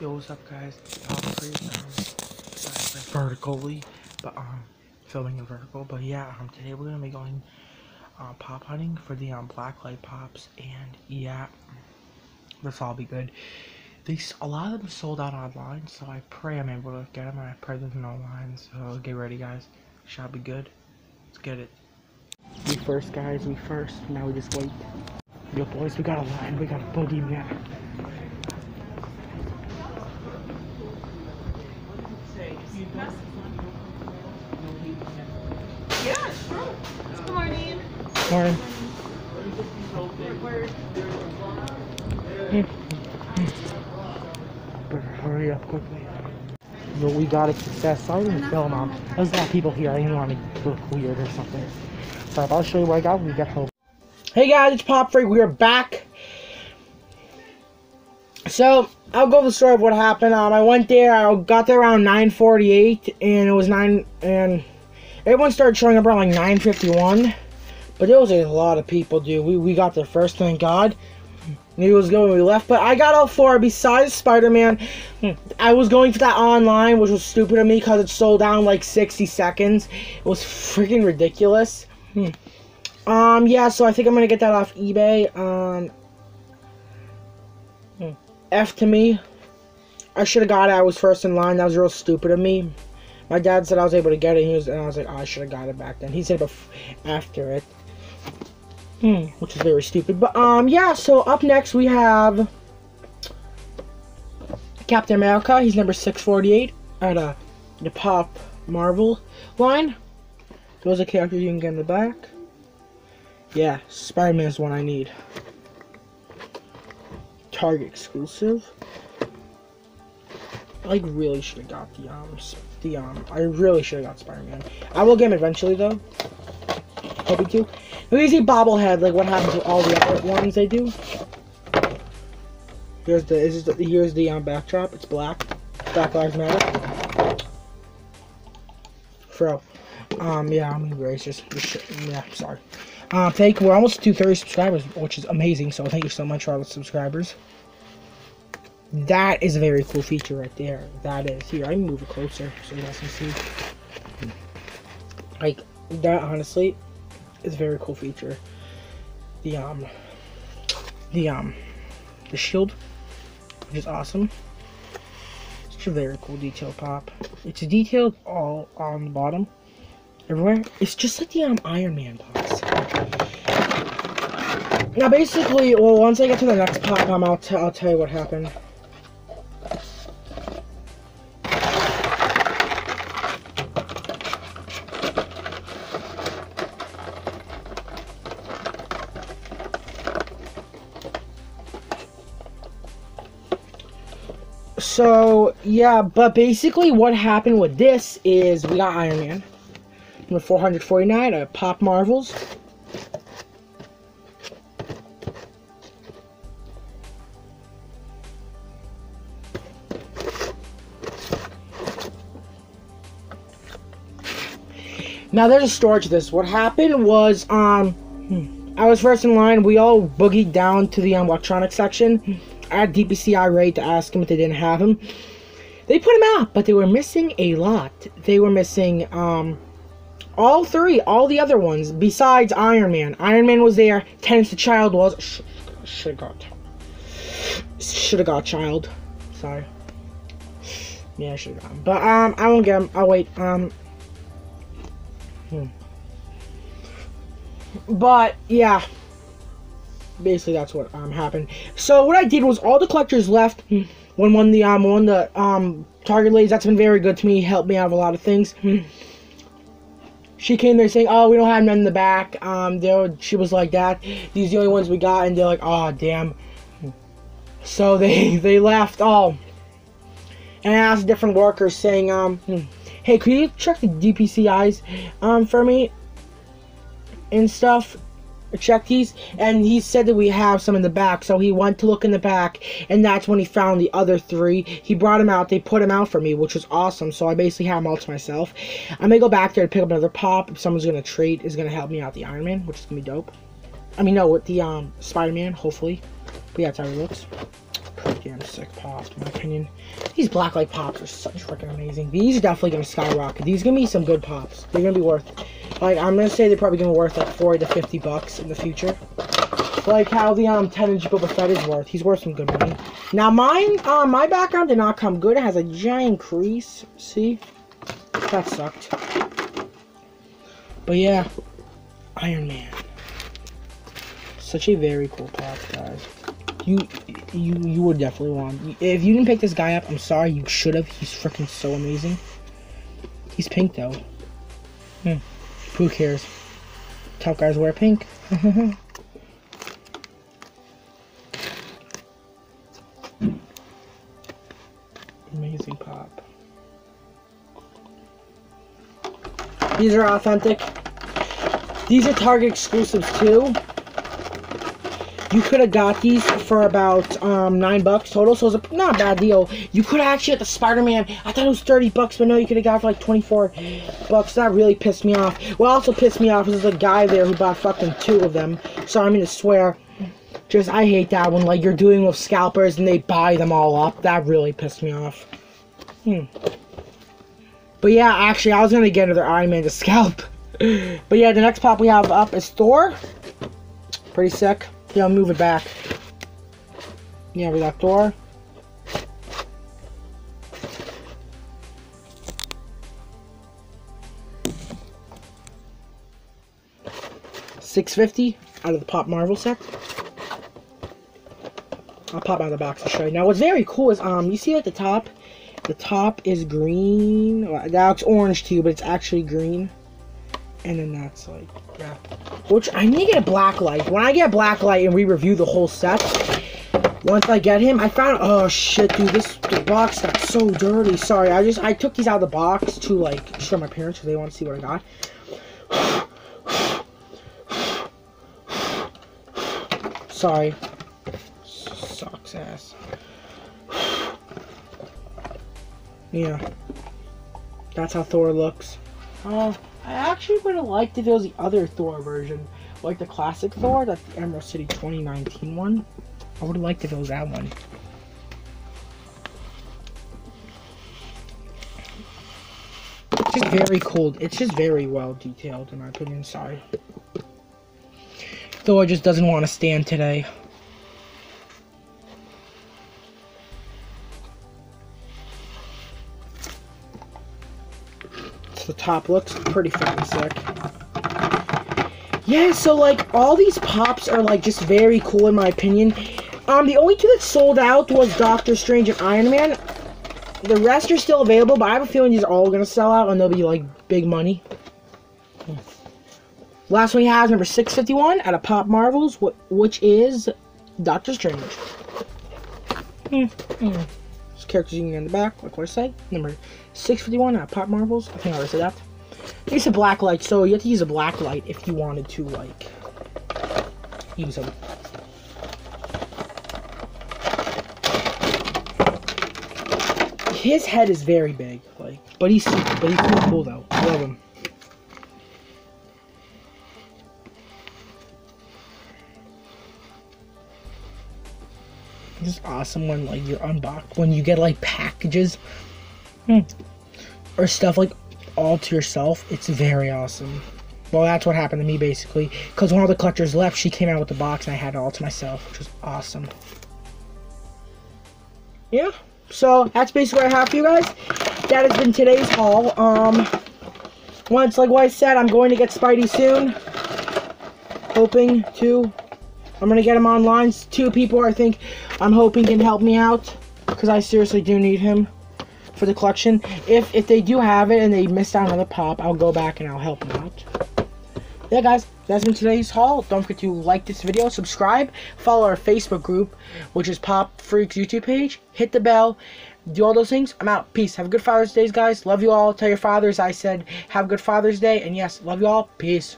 Yo, what's up, guys? Um, like vertically, but um, filming a vertical. But yeah, um, today we're gonna be going uh, pop hunting for the um black light pops, and yeah, this all be good. These a lot of them sold out online, so I pray I'm able to get them. And I pray there's no lines. So get ready, guys. Shall be good. Let's get it. We first, guys. We first. Now we just wait. Yo, boys, we got a line. We got a boogie Yeah, sure. Good morning. Morning. Better hurry up quickly. But we got a success. I didn't film on. There's a lot of people here. I didn't want to look weird or something. So I'll show you what I got when we get home. Hey guys, it's Pop Freak. We are back. So I'll go the story of what happened. Um, I went there. I got there around 9:48, and it was nine, and everyone started showing up around like 9:51. But there was a lot of people, dude. We we got there first, thank God. He was going, we left, but I got all four besides Spider-Man. I was going for that online, which was stupid of me because it sold down like 60 seconds. It was freaking ridiculous. Hmm. Um, yeah, so I think I'm gonna get that off eBay. Um. F to me. I should have got it. I was first in line. That was real stupid of me. My dad said I was able to get it. And he was, and I was like, oh, I should have got it back then. He said after it. Hmm, which is very stupid. But, um, yeah, so up next we have Captain America. He's number 648 at uh, the Pop Marvel line. Those are characters you can get in the back. Yeah, Spider-Man is one I need. Target exclusive. I really should have got the um the um I really should have got Spider-Man. I will get him eventually though. Hoping to. Let me see bobblehead like what happens to all the other ones they do. Here's the is the here's the um backdrop. It's black. Black Lives Matter. Fro. Um yeah, I'm racist. Yeah, sorry. Uh, thank we're almost to 30 subscribers, which is amazing. So thank you so much for all the subscribers. That is a very cool feature right there. That is. Here, I move it closer so you guys can see. Like, that honestly is a very cool feature. The, um, the, um, the shield, which is awesome. It's a very cool detail pop. It's detailed all on the bottom, everywhere. It's just like the, um, Iron Man pops. Now, basically, well, once I get to the next pop, um, I'll, t- I'll tell you what happened. So yeah, but basically what happened with this is we got Iron Man number 449 at Pop Marvels. Now there's a story to this. What happened was um I was first in line. We all boogied down to the um, electronics section. Had DPCI rate to ask them if they didn't have him. They put him out, but they were missing a lot. They were missing um, all three, all the other ones, besides Iron Man. Iron Man was there. Tennis the Child was. Sh- should have got. Should have got Child. Sorry. Yeah, I should have got him. But um, I won't get him. I'll wait. Um. Hmm. But yeah, basically that's what um happened. So what I did was all the collectors left when one the um one the um Target ladies that's been very good to me, helped me out of a lot of things. She came there saying, "Oh, we don't have none in the back." Um, they she was like that. These are the only ones we got, and they're like, "Oh, damn." So they they left all. And I asked different workers saying, um, "Hey, could you check the DPCI's um for me?" and stuff? Check these. And he said that we have some in the back so he went to look in the back and that's when he found the other three. He brought them out. They put them out for me which was awesome. So i basically have them all to myself. I may go back there to pick up another pop if someone's gonna trade is gonna help me out the iron man which is gonna be dope. I mean no with the um spider-man hopefully. But yeah that's how it looks damn sick pops, in my opinion. These blacklight pops are such freaking amazing. These are definitely gonna skyrocket. These are gonna be some good pops. They're gonna be worth, like, I'm gonna say they're probably gonna be worth like 40 to 50 bucks in the future. Like how the um 10 inch Boba Fett is worth. He's worth some good money. Now mine, uh, my background did not come good. It has a giant crease. See? That sucked. But yeah, Iron Man. Such a very cool pop, guys. You, you, you would definitely want. If you didn't pick this guy up, I'm sorry. You should have. He's freaking so amazing. He's pink though. Hmm. Who cares? Top guys wear pink. Amazing pop. These are authentic. These are Target exclusives too. You could have got these for about um, nine bucks total, so it's a not a bad deal. You could have actually at the Spider-Man. I thought it was thirty bucks, but no, you could have got for like twenty-four bucks. That really pissed me off. What also pissed me off is there's a guy there who bought fucking two of them. So I'm gonna swear. Just I hate that when like you're doing with scalpers and they buy them all up. That really pissed me off. Hmm. But yeah, actually, I was gonna get another Iron Man to scalp. but yeah, the next pop we have up is Thor. Pretty sick. Yeah, I'll move it back. Yeah, we got Thor. Six fifty out of the Pop Marvel set. I'll pop out of the box to show you. Now, what's very cool is um, you see at the top, the top is green. Well, that looks orange to you, but it's actually green. And then that's like, yeah. Which I need to get a black light. When I get black light and we review the whole set, once I get him, I found oh shit, dude, this box got so dirty. Sorry, I just I took these out of the box to like show my parents because they want to see what I got. Sorry. Sucks ass. Yeah. That's how Thor looks. Oh, I actually would have liked if it was the other Thor version. Like the classic Thor, that's the Emerald City 2019 one. I would have liked if it was that one. It's just very cool. It's just very well detailed, in my opinion. Sorry. Thor just doesn't want to stand today. The top looks pretty fucking sick. Yeah, so like all these pops are like just very cool in my opinion. Um, the only two that sold out was Doctor Strange and Iron Man. The rest are still available, but I have a feeling these are all gonna sell out and they'll be like big money. Last one we have number 651 out of Pop Marvels, which is Doctor Strange. Mm, mm characters you can get in the back, like what I say. Number 651 at uh, Pop Marvels. I think I already said that. It's a black light, so you have to use a black light if you wanted to, like, use them. His head is very big, like, but he's but he's cool though. I love him. Just awesome when like you're unboxed when you get like packages hmm, or stuff like all to yourself. It's very awesome. Well, that's what happened to me basically. Because when all the collectors left, she came out with the box and I had it all to myself, which was awesome. Yeah. So that's basically what I have for you guys. That has been today's haul. Um, once, like what I said, I'm going to get Spidey soon. Hoping to I'm gonna get him online. Two people I think I'm hoping can help me out because I seriously do need him for the collection. If if they do have it and they missed out on another pop, I'll go back and I'll help them out. Yeah, guys, that's been today's haul. Don't forget to like this video, subscribe, follow our Facebook group, which is Pop Freaks YouTube page. Hit the bell, do all those things. I'm out. Peace. Have a good Father's Day, guys. Love you all. Tell your fathers I said have a good Father's Day. And yes, love you all. Peace.